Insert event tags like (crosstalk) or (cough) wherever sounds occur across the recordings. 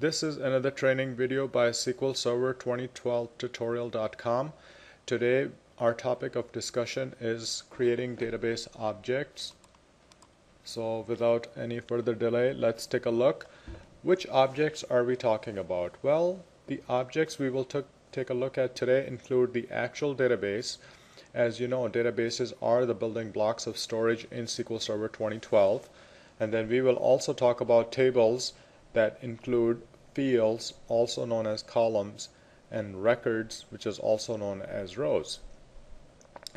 This is another training video by SQL Server 2012 tutorial.com. Today our topic of discussion is creating database objects. So without any further delay let's take a look. Which objects are we talking about? Well the objects we will take a look at today include the actual database. As you know databases are the building blocks of storage in SQL Server 2012 and then we will also talk about tables that include fields also known as columns and records which is also known as rows.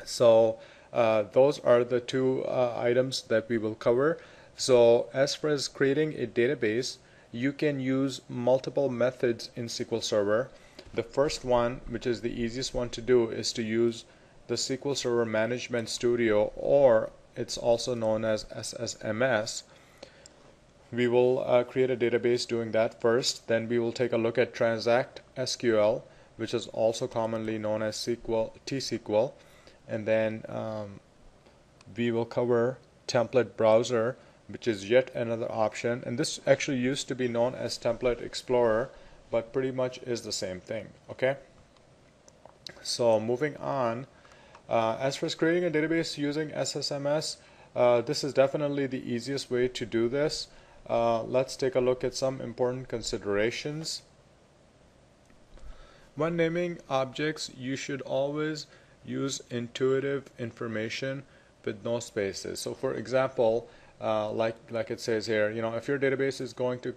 So uh, those are the two uh, items that we will cover. So as far as creating a database you can use multiple methods in SQL Server. The first one which is the easiest one to do is to use the SQL Server Management Studio or it's also known as SSMS we will uh, create a database doing that first. Then we will take a look at transact SQL which is also commonly known as SQL T-SQL and then um, we will cover template browser which is yet another option. And this actually used to be known as template explorer but pretty much is the same thing okay? So moving on uh, as for creating a database using SSMS uh, this is definitely the easiest way to do this uh, let's take a look at some important considerations. When naming objects, you should always use intuitive information with no spaces. So for example, uh, like, like it says here, you know, if your database is going to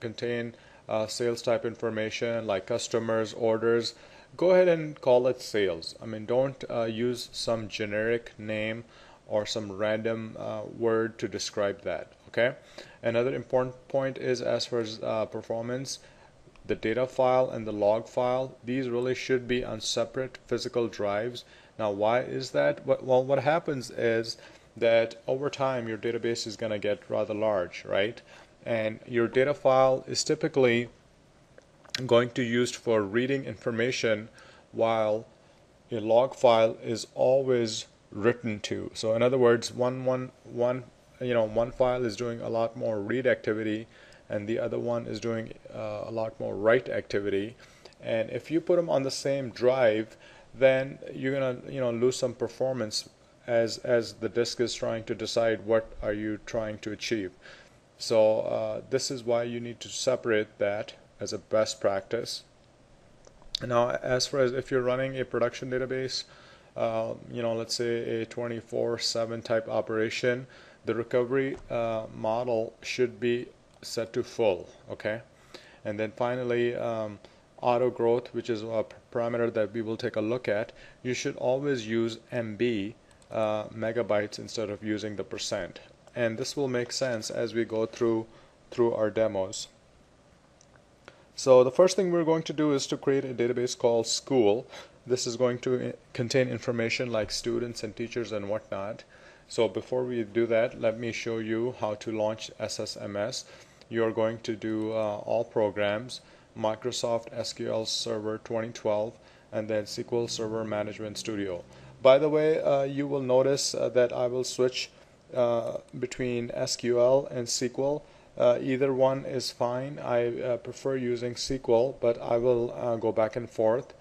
contain uh, sales type information like customers, orders, go ahead and call it sales. I mean, don't uh, use some generic name or some random uh, word to describe that okay. Another important point is as far as uh, performance the data file and the log file these really should be on separate physical drives. Now why is that? Well what happens is that over time your database is going to get rather large right? And your data file is typically going to used for reading information while a log file is always written to. So in other words one one one you know one file is doing a lot more read activity and the other one is doing uh, a lot more write activity. And if you put them on the same drive then you're gonna you know lose some performance as as the disk is trying to decide what are you trying to achieve. So uh, this is why you need to separate that as a best practice. Now as far as if you're running a production database uh, you know let's say a 24 7 type operation the recovery uh, model should be set to full okay? And then finally um, auto growth which is a parameter that we will take a look at you should always use MB uh, megabytes instead of using the percent. And this will make sense as we go through through our demos. So the first thing we're going to do is to create a database called school. This is going to contain information like students and teachers and whatnot so before we do that, let me show you how to launch SSMS. You're going to do uh, all programs, Microsoft SQL Server 2012, and then SQL Server Management Studio. By the way, uh, you will notice uh, that I will switch uh, between SQL and SQL. Uh, either one is fine. I uh, prefer using SQL, but I will go back and forth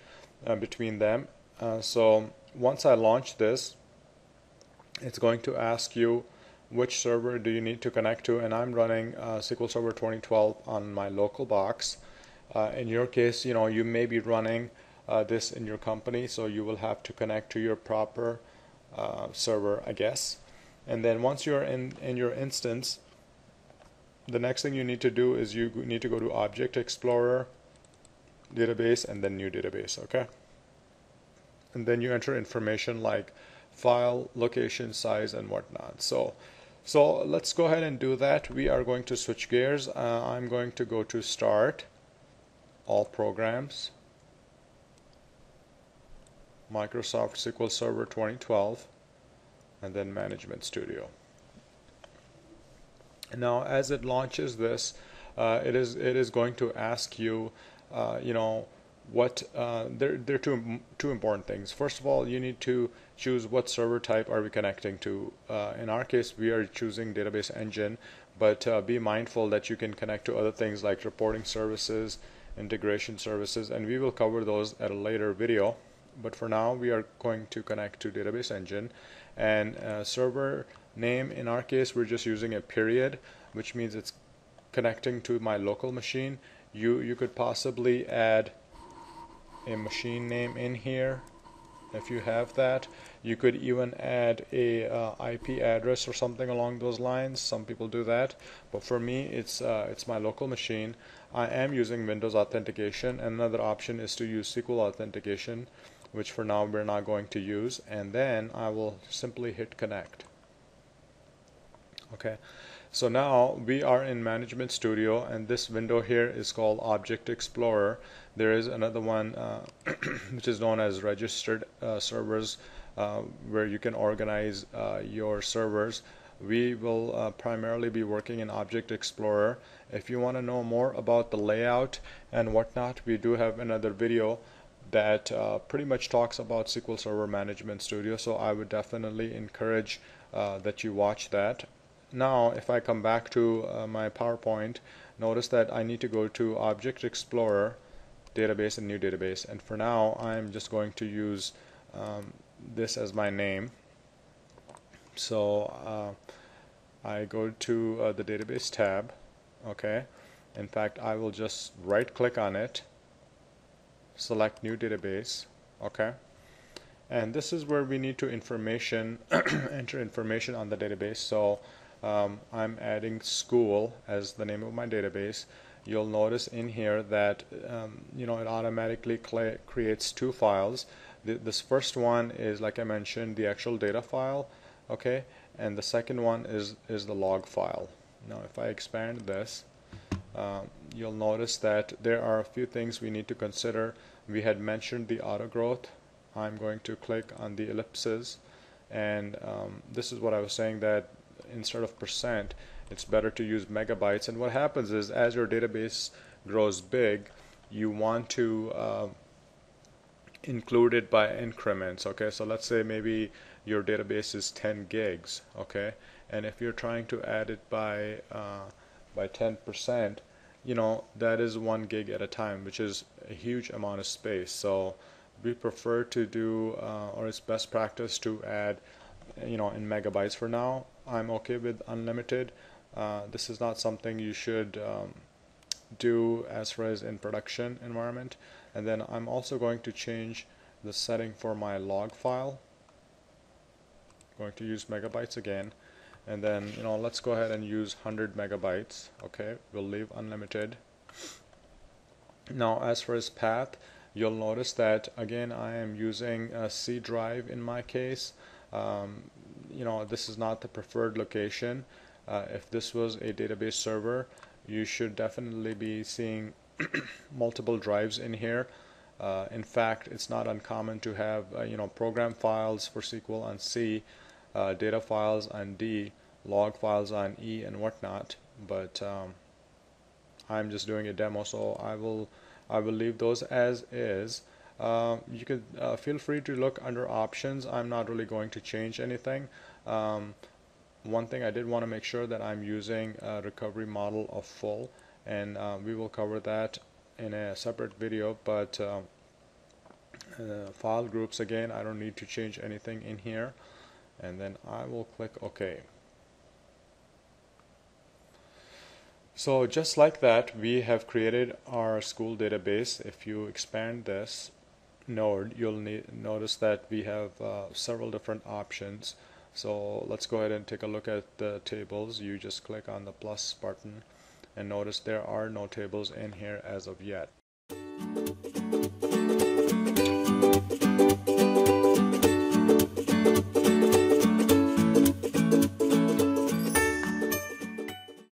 between them. so once I launch this, it's going to ask you which server do you need to connect to and I'm running uh, SQL Server 2012 on my local box. Uh, in your case you know you may be running uh, this in your company so you will have to connect to your proper uh, server I guess. And then once you're in in your instance the next thing you need to do is you need to go to Object Explorer database and then new database okay? And then you enter information like file, location, size, and whatnot. So, so let's go ahead and do that. We are going to switch gears. Uh, I'm going to go to Start, All Programs, Microsoft SQL Server 2012, and then Management Studio. Now, as it launches this, uh, it is it is going to ask you, uh, you know, what uh, there there are two two important things. First of all, you need to choose what server type are we connecting to. Uh, in our case, we are choosing database engine, but uh, be mindful that you can connect to other things like reporting services integration services and we will cover those at a later video but for now we are going to connect to database engine and uh, server name in our case we're just using a period which means it's connecting to my local machine you you could possibly add a machine name in here if you have that. You could even add a uh, IP address or something along those lines. Some people do that but for me it's uh, it's my local machine. I am using Windows authentication. Another option is to use SQL authentication which for now we're not going to use. And then I will simply hit connect. Okay so now we are in management studio and this window here is called object explorer. There is another one uh, (clears throat) which is known as registered uh, servers uh, where you can organize uh, your servers. We will uh, primarily be working in object explorer. If you want to know more about the layout and whatnot we do have another video that uh, pretty much talks about SQL Server Management Studio. So I would definitely encourage that you watch that now if I come back to uh, my PowerPoint notice that I need to go to Object Explorer database and new database. And for now I'm just going to use um, this as my name. So uh, I go to uh, the database tab okay? In fact I will just right click on it select new database okay? And this is where we need to information (clears throat) enter information on the database. So um, I'm adding school as the name of my database. You'll notice in here that um, you know it automatically creates two files. Th this first one is like I mentioned the actual data file okay? And the second one is is the log file. Now if I expand this um, you'll notice that there are a few things we need to consider. We had mentioned the auto growth. I'm going to click on the ellipses. And um, this is what I was saying that instead of percent it's better to use megabytes and what happens is as your database grows big you want to uh, include it by increments okay so let's say maybe your database is 10 gigs okay and if you're trying to add it by uh, by 10%, you know, that is one gig at a time, which is a huge amount of space. So we prefer to do, uh, or it's best practice to add, you know, in megabytes for now. I'm okay with unlimited. Uh, this is not something you should um, do as far as in production environment. And then I'm also going to change the setting for my log file. Going to use megabytes again and then you know let's go ahead and use 100 megabytes okay we'll leave unlimited now as for his path you'll notice that again I am using a C drive in my case um, you know this is not the preferred location. Uh, if this was a database server you should definitely be seeing (clears throat) multiple drives in here. Uh, in fact it's not uncommon to have uh, you know program files for SQL on C uh, data files on D, log files on E and whatnot. But um, I'm just doing a demo so I will I will leave those as is uh, you could uh, feel free to look under options I'm not really going to change anything um, one thing I did want to make sure that I'm using a recovery model of full and uh, we will cover that in a separate video but um, uh, file groups again I don't need to change anything in here and then I will click OK. So just like that, we have created our school database. If you expand this node, you'll notice that we have uh, several different options. So let's go ahead and take a look at the tables. You just click on the plus button and notice there are no tables in here as of yet.